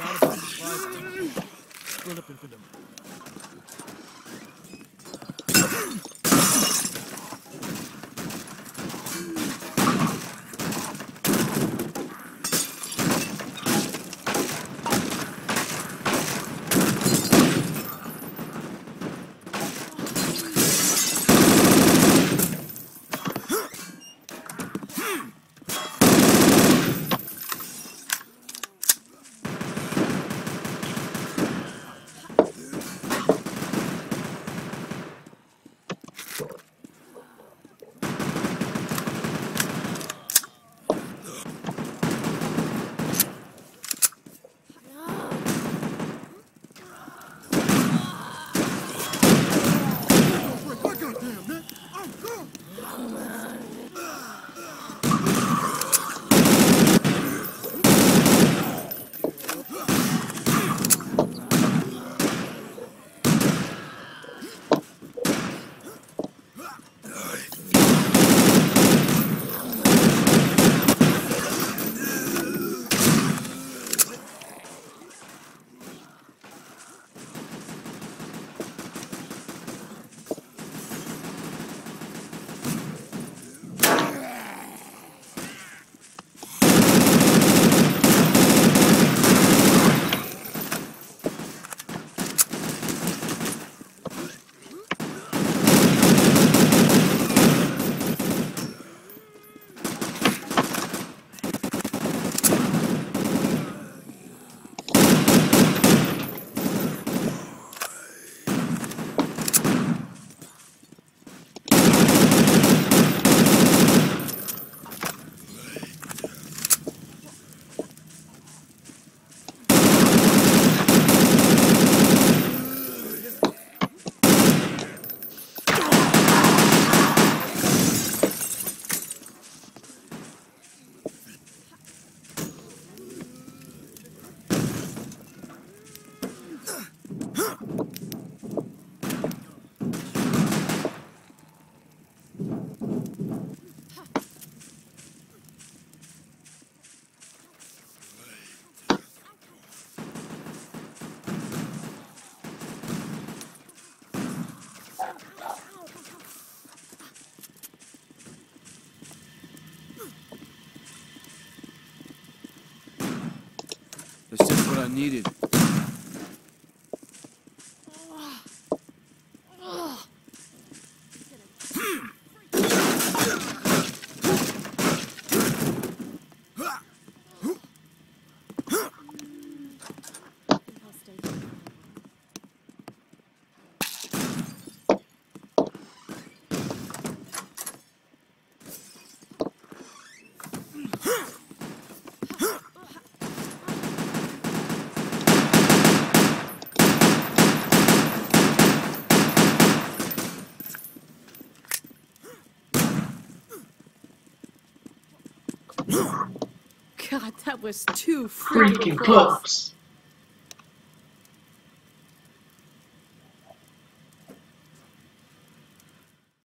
Johnathan, Clive, Split up and put them. I needed. God, that was too freaking Freaking close. close.